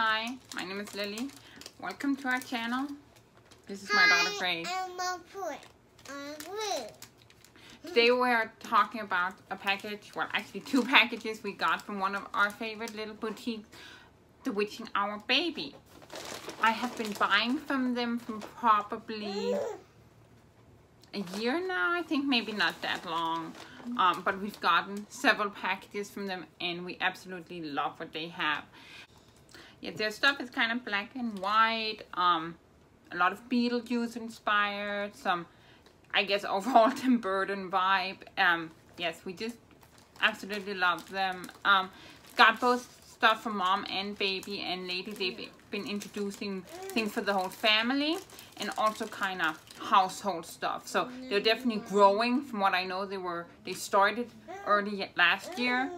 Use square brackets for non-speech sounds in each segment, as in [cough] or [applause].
Hi, my name is Lily. Welcome to our channel. This is my daughter Grace. Today we are talking about a package, well actually two [laughs] packages we got from one of our favorite little boutiques, The Witching Hour Baby. I have been buying from them from probably a year now, I think maybe not that long. Um, but we've gotten several packages from them and we absolutely love what they have. Yeah, their stuff is kind of black and white, um, a lot of Beetlejuice inspired, some, I guess, [laughs] overall Tim Burton vibe. Um, yes, we just absolutely love them. Um, got both stuff for mom and baby and lately they've been introducing things for the whole family and also kind of household stuff. So they're definitely growing from what i know they were they started early last year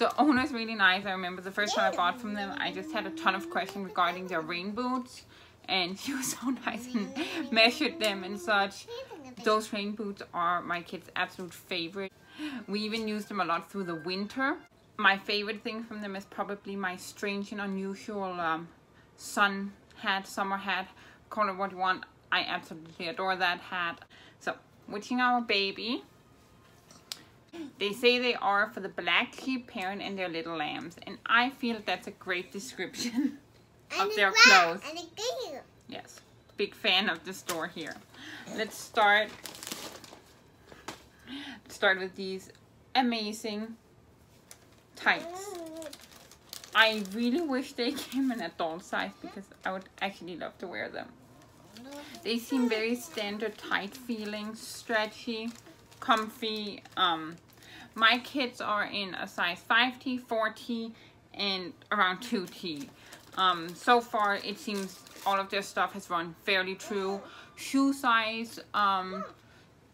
the owner's really nice. I remember the first time i bought from them i just had a ton of questions regarding their rain boots and [laughs] she was so nice and measured them and such. Those rain boots are my kids absolute favorite. We even use them a lot through the winter. My favorite thing from them is probably my strange and unusual um, sun hat, summer hat, call it what you want. I absolutely adore that hat. So, Witching Hour Baby. They say they are for the black sheep parent and their little lambs. And I feel that's a great description [laughs] of their clothes. Yes, big fan of the store here. Let's start, start with these amazing tights. I really wish they came in adult size because I would actually love to wear them. They seem very standard tight feeling, stretchy, comfy. Um, my kids are in a size 5T, 4T, and around 2T. Um, so far, it seems all of their stuff has run fairly true. Shoe size, um,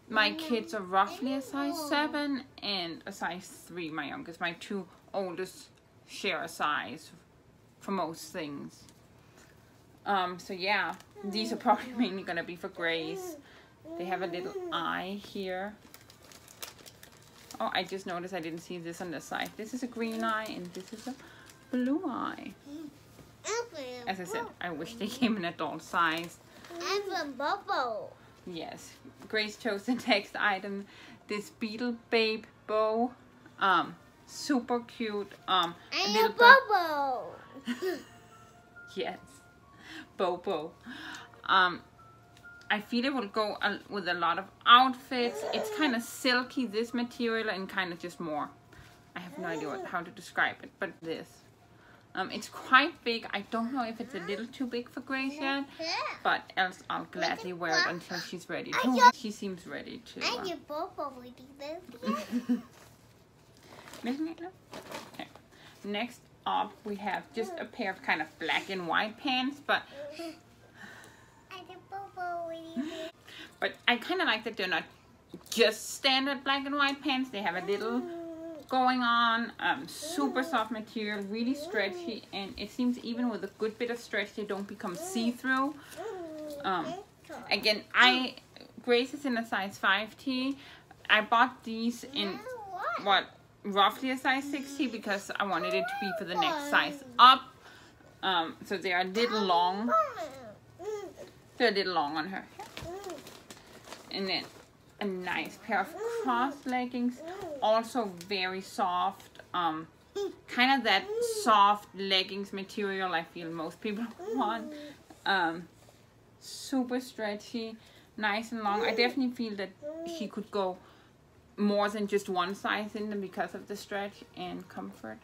my kids are roughly a size 7 and a size 3, my youngest. My two oldest share a size for most things. Um, so yeah, these are probably [laughs] mainly going to be for Grace. They have a little eye here. Oh, I just noticed I didn't see this on the side. This is a green eye and this is a blue eye. As I said, I wish they came in adult size. I'm a bubble. Yes, Grace chose the [laughs] next item, this Beetle Babe bow. Um, super cute. Um, a little Bobo. [laughs] yes, Bobo. Um, I feel it will go with a lot of outfits. It's kind of silky, this material, and kind of just more. I have no idea what, how to describe it, but this. Um, it's quite big. I don't know if it's a little too big for Grace yet, but else I'll gladly wear it until she's ready to. She seems ready to. Uh, okay. Next up, we have just a pair of kind of black and white pants, but but I kind of like that they're not just standard black and white pants. They have a little going on. Um, super soft material, really stretchy, and it seems even with a good bit of stretch, they don't become see-through. Um, again, I Grace is in a size 5T. I bought these in what roughly a size 60 because I wanted it to be for the next size up. Um, so they are a little long. They're a little long on her. And then a nice pair of cross leggings. Also very soft um kind of that soft leggings material i feel most people [laughs] want. Um super stretchy nice and long. I definitely feel that she could go more than just one size in them because of the stretch and comfort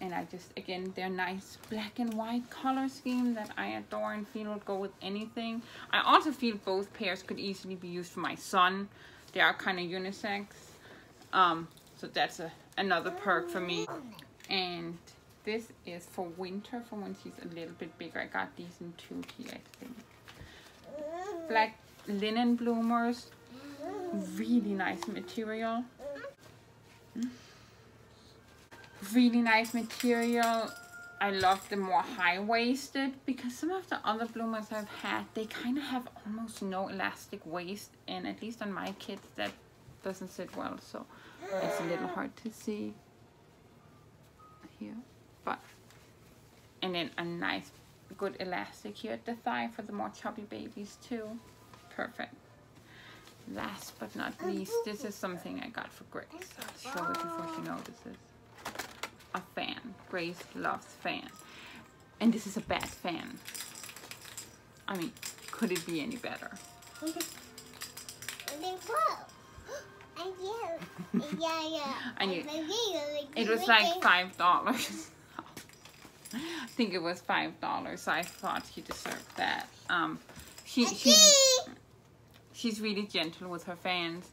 and I just again they're nice black and white color scheme that I adore and feel would go with anything. I also feel both pairs could easily be used for my son. They are kind of unisex. Um, so that's a another perk for me. And this is for winter. For when she's a little bit bigger I got these in 2T I think. Black linen bloomers. Really nice material really nice material. I love the more high-waisted because some of the other bloomers I've had, they kind of have almost no elastic waist and at least on my kids that doesn't sit well so it's a little hard to see here but And then a nice, good elastic here at the thigh for the more chubby babies too. Perfect. Last but not least, this is something I got for Grace. I'll show it before she notices. A fan. Grace loves fan. And this is a bad fan. I mean, could it be any better? And [gasps] you. [laughs] Yeah, yeah. And you- It was like five dollars. [laughs] I think it was five dollars. So I thought he deserved that. Um, she she's she's really gentle with her fans.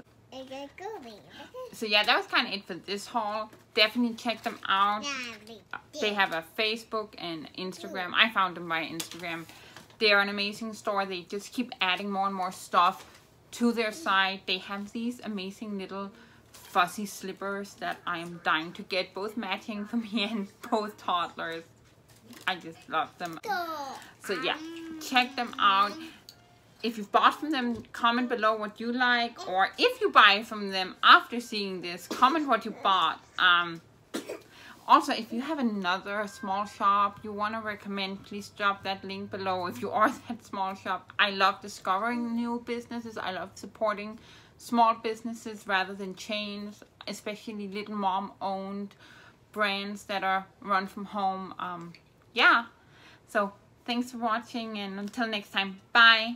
So yeah, that was kind of it for this haul. Definitely check them out. They have a Facebook and Instagram. I found them by Instagram. They're an amazing store. They just keep adding more and more stuff to their site. They have these amazing little fuzzy slippers that I am dying to get, both matching for me [laughs] and both toddlers. I just love them. So yeah, um, check them out. If you've bought from them, comment below what you like. Or if you buy from them after seeing this, comment what you bought. Um, also, if you have another small shop you want to recommend, please drop that link below. If you are [laughs] that small shop, I love discovering new businesses. I love supporting small businesses rather than chains, especially little mom-owned brands that are run from home. Um, yeah, so thanks for watching and until next time, bye.